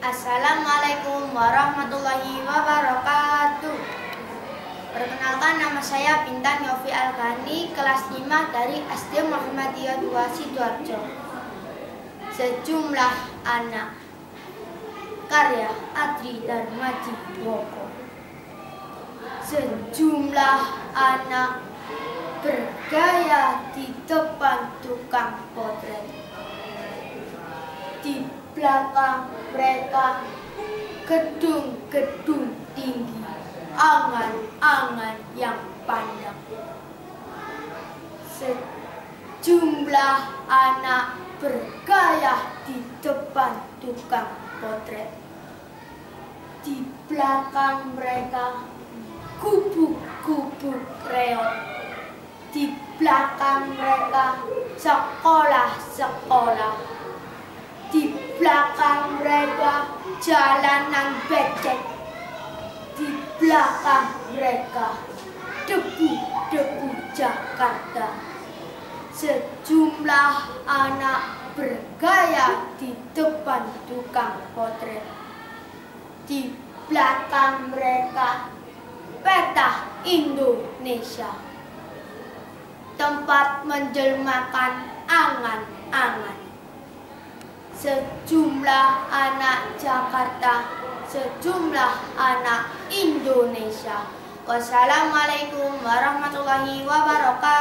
Assalamualaikum warahmatullahi wabarakatuh. Perkenalkan nama saya Bintang Yofi Algani, kelas 5 dari SD Muhammadiyah 2 Sidoarjo. Sejumlah anak karya Adri Darmaji Woko. Sejumlah anak bergaya di depan tukang potret. Di belakang mereka gedung-gedung tinggi, angan-angan yang pandang. Sejumlah anak bergaya di depan tukang potret. Di belakang mereka gubuk-gubuk reot di belakang mereka sekolah-sekolah. Di belakang mereka jalanan becek. Di belakang mereka debu-debu Jakarta. Sejumlah anak bergaya di depan tukang potret. Di belakang mereka peta Indonesia tempat menjelmakan angan-angan. Sejumlah anak Jakarta, sejumlah anak Indonesia. Wassalamualaikum warahmatullahi wabarakatuh.